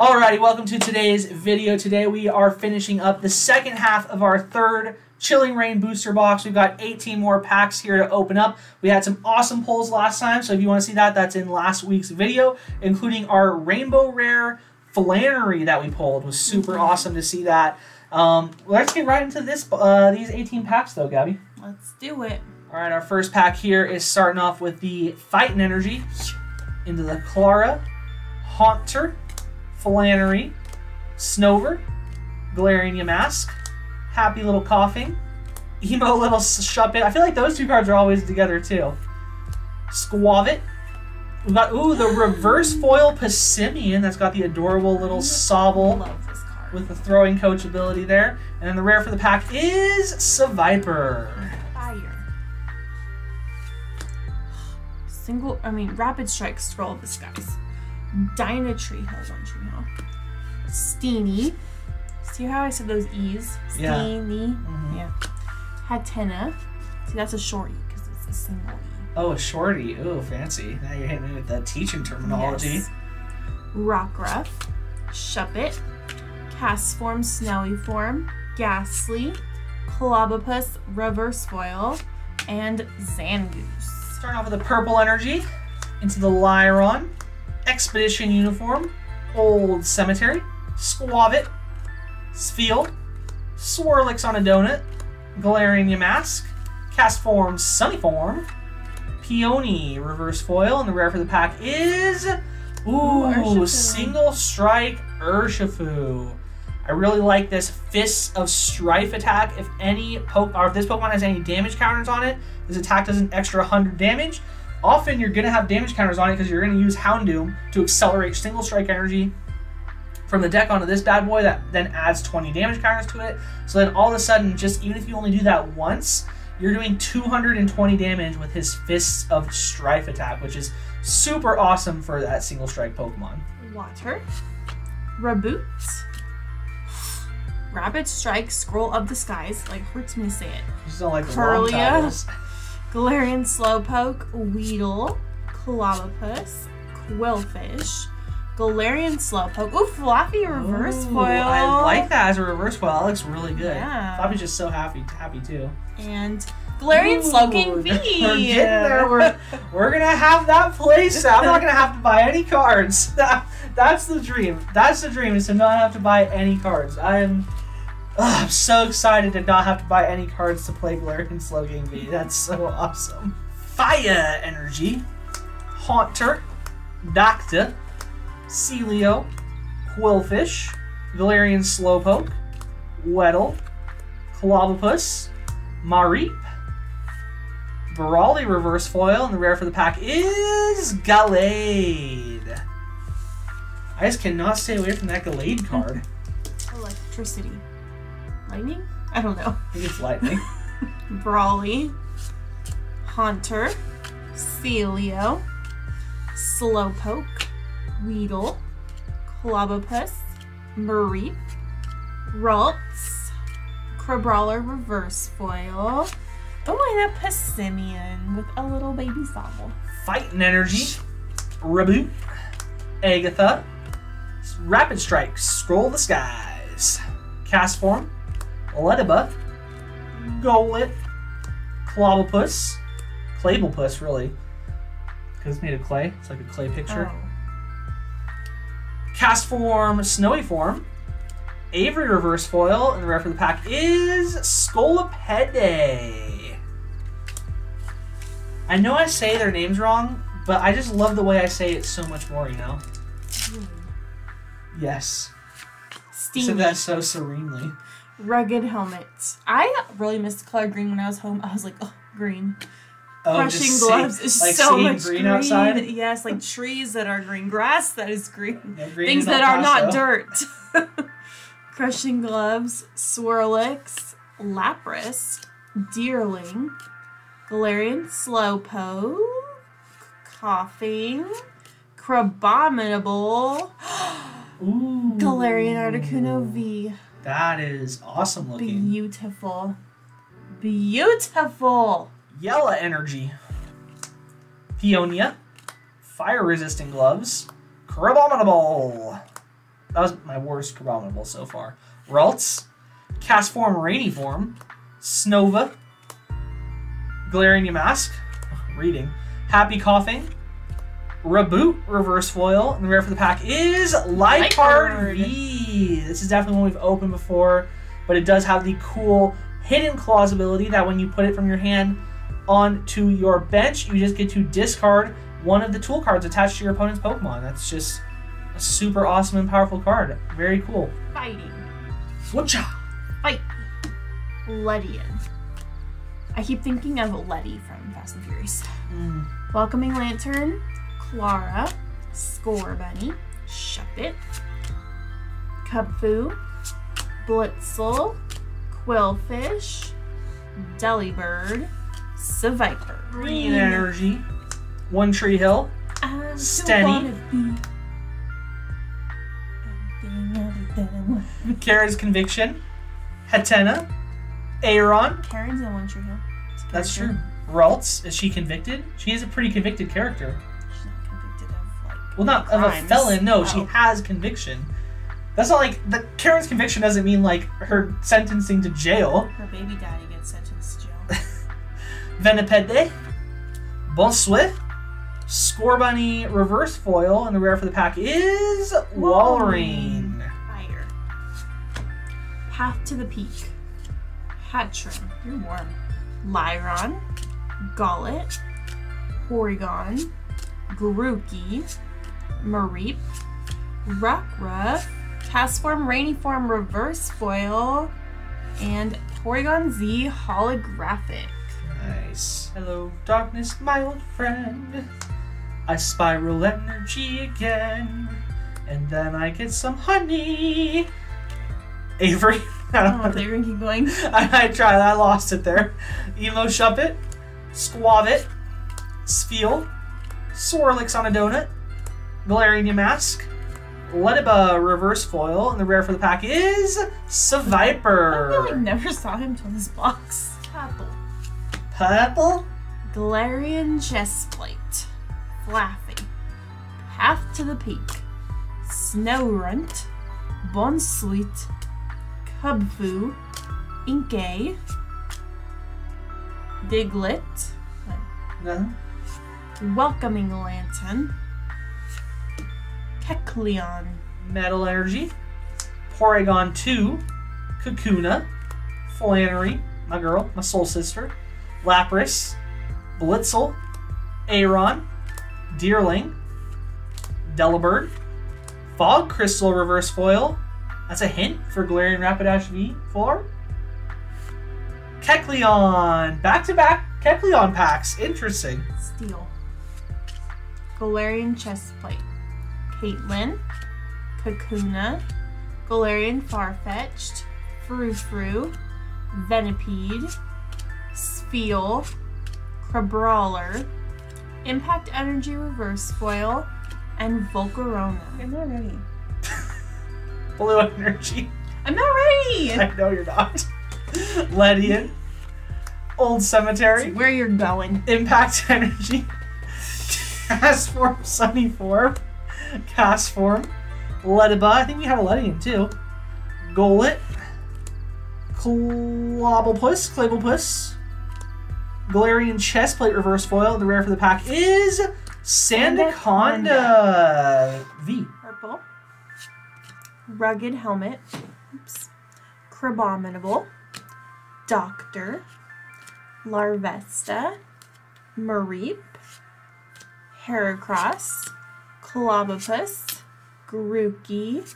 Alrighty, welcome to today's video. Today we are finishing up the second half of our third Chilling Reign booster box. We've got 18 more packs here to open up. We had some awesome pulls last time, so if you want to see that, that's in last week's video, including our Rainbow Rare Flannery that we pulled. It was super awesome to see that. Um, let's get right into this. Uh, these 18 packs though, Gabby. Let's do it. All right, our first pack here is starting off with the Fighting Energy into the Klara, Haunter, Flannery, Snover, Galarian Mask, Happy Little Koffing, Emo Little Shuppet. I feel like those two cards are always together too. Skwovet. We've got, ooh, the Reverse Foil Passimian. That's got the adorable little Sobble Love this card. with the throwing coach ability there. And then the rare for the pack is Seviper. Fire. Single, I mean, Rapid Strike, Scroll of the Skies. Dynatree, how's on tree, huh? Steenee. See how I said those E's? Steenee. Yeah. Steenee. Mhm. Yeah. Hatenna. See, that's a short E because it's a single E. Oh, a shorty. Ooh, fancy. Now you're hitting me with that teaching terminology. Yes. Rockruff. Shuppet. Castform, Snowy Form. Gastly. Clobbopus, Reverse Foil. And Zangoose. Starting off with the purple energy into the Lairon, Expedition Uniform, Old Cemetery, Skwovet, Spheal, Swirlix on a Donut, Galarian Mask, Castform, Sunny Form, Peony Reverse Foil, and the rare for the pack is ooh, Urshifu. single strike Urshifu. I really like this Fists of Strife attack. If any poke or if this Pokemon has any damage counters on it, this attack does an extra 100 damage. Often you're gonna have damage counters on it because you're gonna use Houndoom to accelerate single strike energy from the deck onto this bad boy that then adds 20 damage counters to it. So then all of a sudden, just even if you only do that once, you're doing 220 damage with his Fists of Strife attack, which is super awesome for that single strike Pokemon. Water. Reboot. Rapid Strike, Scroll of the Skies. Like, hurts me to say it. Just don't like the long Kirlia. titles. Galarian Slowpoke, Weedle, Clobbopus, Qwilfish, Galarian Slowpoke. Ooh, Fluffy Reverse Ooh, Foil. I like that as a reverse foil. That looks really good. Yeah. Floppy's just so happy, happy too. And Galarian Slowking V. We're getting there. We're, we're gonna have that place. I'm not gonna have to buy any cards. That, that's the dream. That's the dream is to not have to buy any cards. I'm, I'm so excited to not have to buy any cards to play Galarian Slowking V. That's so awesome. Fire Energy, Haunter, Doctor, Celio, Qwilfish, Galarian Slowpoke, Weedle, Clobbopus, Mareep, Brawly Reverse Foil, and the rare for the pack is Gallade. I just cannot stay away from that Gallade card. Electricity. Lightning? I don't know. I think it's lightning. Brawly, Haunter, Celio, Slowpoke, Weedle, Clobbopus, Mareep, Ralts, Crabrawler Reverse Foil. Oh, and a Passimian with a little baby Sobble. Fighting Energy, Reboot, Agatha, Rapid Strike, Scroll the Skies, Castform, Ledyba, Golett, Clobbopus, Clayblepus, really. Because it's made of clay. It's like a clay picture. Oh. Castform, Snowy Form, Avery Reverse Foil, and the rare for the pack is Scolipede. I know I say their names wrong, but I just love the way I say it so much more, you know? Hmm. Yes. Steamy. said that so serenely. Rugged helmets. I really missed the color green when I was home. I was like, oh, green. Oh, Crushing gloves is like so much green green. outside? Yes, like trees that are green, grass that is green, No green things in that are not dirt. Crushing gloves, Swirlix, Lapras, Deerling, Galarian Slowpoke, Koffing, Crabominable. Galarian Articuno V. That is awesome looking. Beautiful. Beautiful. Yellow Energy. Peonia. Fire resisting gloves. Crabominable. that was my worst Crabominable so far. Ralts, Castform Rainy Form, Snover, Galarian Mask, reading, Happy Koffing, Reboot Reverse Foil, and the rare for the pack is Light Card Card. V. This is definitely one we've opened before, but it does have the cool Hidden Claws ability that when you put it from your hand onto your bench, you just get to discard one of the tool cards attached to your opponent's Pokemon. That's just a super awesome and powerful card. Very cool. Fighting. Whatcha? Fight. Ledian. I keep thinking of Letty from Fast and Furious. Mm. Welcoming Lantern, Klara, Score Bunny, Shuppet, Kubfu, Blitzle, Qwilfish, Delibird, Seviper. Green Energy, One Tree Hill, um, I Steady. don't wanna be anything other than what- Kara's Conviction, Hatenna, Aron. Karen's in One Tree Hill. That's true. Ralts, is she convicted? She is a pretty convicted character. Well, not of a felon. No, she Oh. has conviction. That's not like the Karen's conviction doesn't mean like her sentencing to jail. Her baby daddy gets sentenced to jail. Venipede, Bounsweet, Scorbunny Reverse Foil, and the rare for the pack is Walrein. Fire. Path to the Peak. Hattrem. You're warm. Lairon. Golett. Porygon. Grookey. Mareep. Rockruff. Castform, Rainy Form, Reverse Foil. And Porygon Z Holographic. Nice. Hello, darkness, my old friend. I spiral energy again, and then I get some honey. Avery. I I don't don't know if they can keep going. I, I tried. I lost it there. Emo Shuppet, Skwovet, Spheal, Swirlix on a donut, Galarian Mask, Ledyba Reverse Foil, and the rare for the pack is I feel like never saw him till this box. Purple. Purple. Galarian Chestplate. Flaaffy. Path to the Peak. Snow Snorunt. Bounsweet. Kubfu. Inkay. Diglett. No. Welcoming Lantern. Kecleon. Metal Energy, Porygon 2, Kakuna, Flannery, my girl, my soul sister, Lapras, Blitzle, Aron, Deerling, Delibird, Fog Crystal Reverse Foil. That's a hint for Galarian Rapidash V for Kecleon. Back to back Kecleon packs. Interesting. Steel. Galarian Chestplate. Caitlin. Kakuna. Galarian Farfetch'd. Frou-Frou. Venipede. Spheal. Crabrawler. Impact Energy Reverse Foil. And Volcarona. I'm not ready. Blue Energy. I'm not ready! I know you're not. Ledian. Old Cemetery. Where you're going. Impact Energy. Castform Sunny Form. Cast Form. Ledyba. I think we have a Ledian too. Golett. Clobblepus. Clablepus. Galarian Chestplate Reverse Foil. The rare for the pack is Sandaconda V. Purple. Rugged Helmet. Oops. Crabominable. Doctor. Larvesta. Mareep. Heracross. Clobbopus. Grookey.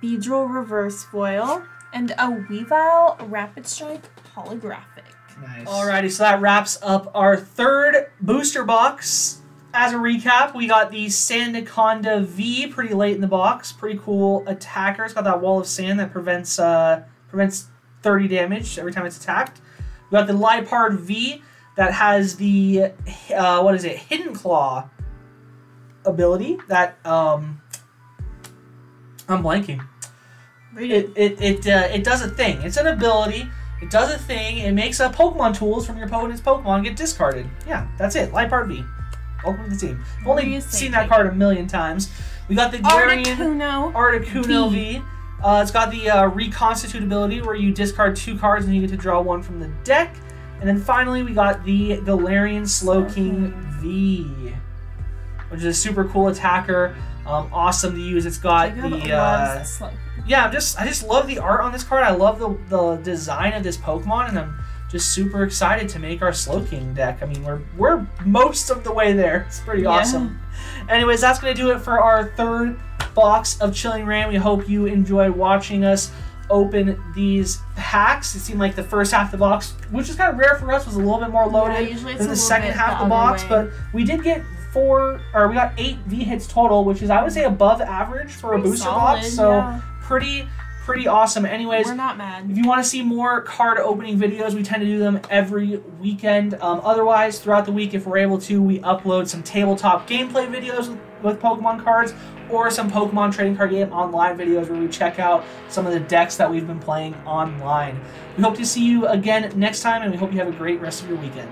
Beedrill Reverse Foil. And a Weavile Rapid Strike Holographic. Nice. Alrighty, so that wraps up our third booster box. As a recap, we got the Sandaconda V pretty late in the box. Pretty cool attacker. It's got that wall of sand that prevents uh, prevents 30 damage every time it's attacked. We got the Liepard V that has the uh, what is it? Hidden Claw ability that um I'm blanking it it it, uh, it does a thing. It's an ability. It does a thing. It makes up Pokemon tools from your opponent's Pokemon get discarded. Yeah, that's it. Light Part V. Welcome to the team. I've only seen that card a million times. We got the Galarian Articuno. Articuno V. V. Uh, it's got the uh, reconstitute ability where you discard two cards and you get to draw one from the deck. And then finally, we got the Galarian Slowking V, which is a super cool attacker. Um, awesome to use. It's got the uh, yeah. I'm just I just love the art on this card. I love the the design of this Pokemon, and I'm just super excited to make our Slowking deck. I mean, we're we're most of the way there. It's pretty Yeah. awesome. Anyways, that's gonna do it for our third box of Chilling Reign. We hope you enjoyed watching us open these packs. It seemed like the first half of the box, which is kind of rare for us, was a little bit more loaded it's than the second half the of the box. way. But we did get four, or we got eight V hits total, which is I would say above average for a booster solid, box. So yeah. pretty, pretty awesome. Anyways, We're not mad. if you want to see more card opening videos, we tend to do them every weekend. Um, otherwise, throughout the week, if we're able to, we upload some tabletop gameplay videos with, with Pokemon cards or some Pokemon trading card game online videos where we check out some of the decks that we've been playing online. We hope to see you again next time, and we hope you have a great rest of your weekend.